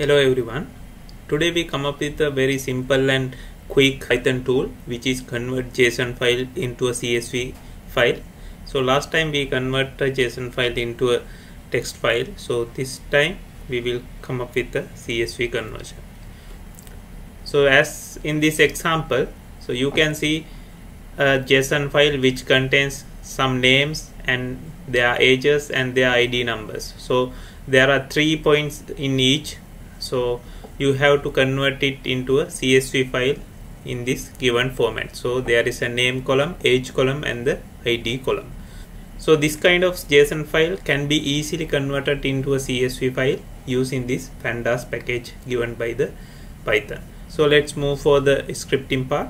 Hello everyone. Today we come up with a very simple and quick Python tool which is convert JSON file into a CSV file. So last time we convert a JSON file into a text file. So this time we will come up with a CSV conversion. So as in this example, so you can see a JSON file which contains some names and their ages and their ID numbers. So there are three points in each so you have to convert it into a CSV file in this given format. So there is a name column age column and the ID column. So this kind of JSON file can be easily converted into a CSV file using this pandas package given by the Python. So let's move for the scripting part.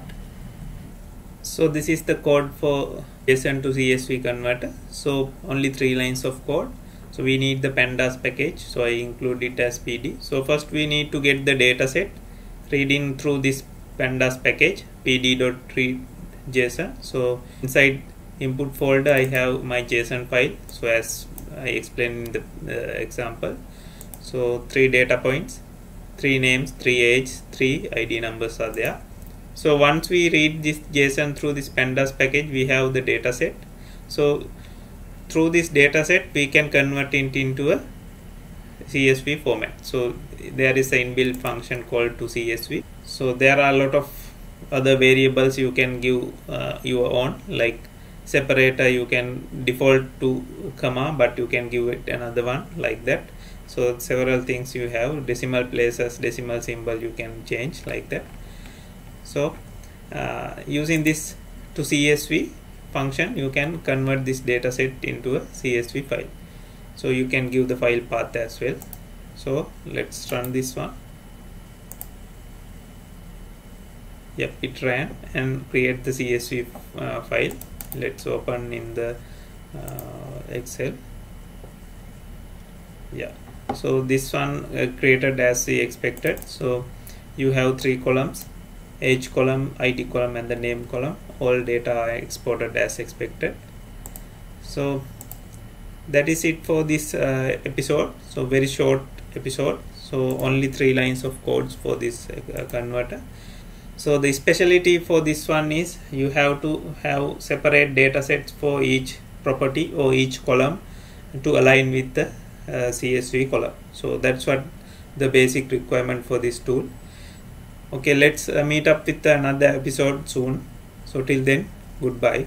So this is the code for JSON to CSV converter. So only three lines of code so we need the pandas package. So i include it as pd so first we need to get the data set reading through this pandas package pd.read json so inside input folder i have my json file. So as i explained in the uh, example. So three data points three names three age three id numbers are there. So once we read this json through this pandas package we have the data set. So through this data set we can convert it into a CSV format. So there is an inbuilt function called to CSV so there are a lot of other variables you can give uh, your own like separator you can default to comma but you can give it another one like that. So several things you have decimal places decimal symbol you can change like that. So uh, using this to CSV function you can convert this data set into a CSV file. So you can give the file path as well. So let's run this one. Yep it ran and create the CSV uh, file. Let's open in the uh, Excel. Yeah. So this one uh, created as we expected. So you have three columns age column id column and the name column all data are exported as expected. So that is it for this uh, episode. So very short episode. So only three lines of codes for this uh, converter. So the specialty for this one is you have to have separate data sets for each property or each column to align with the uh, CSV column. So that's what the basic requirement for this tool okay let's uh, meet up with another episode soon. So till then goodbye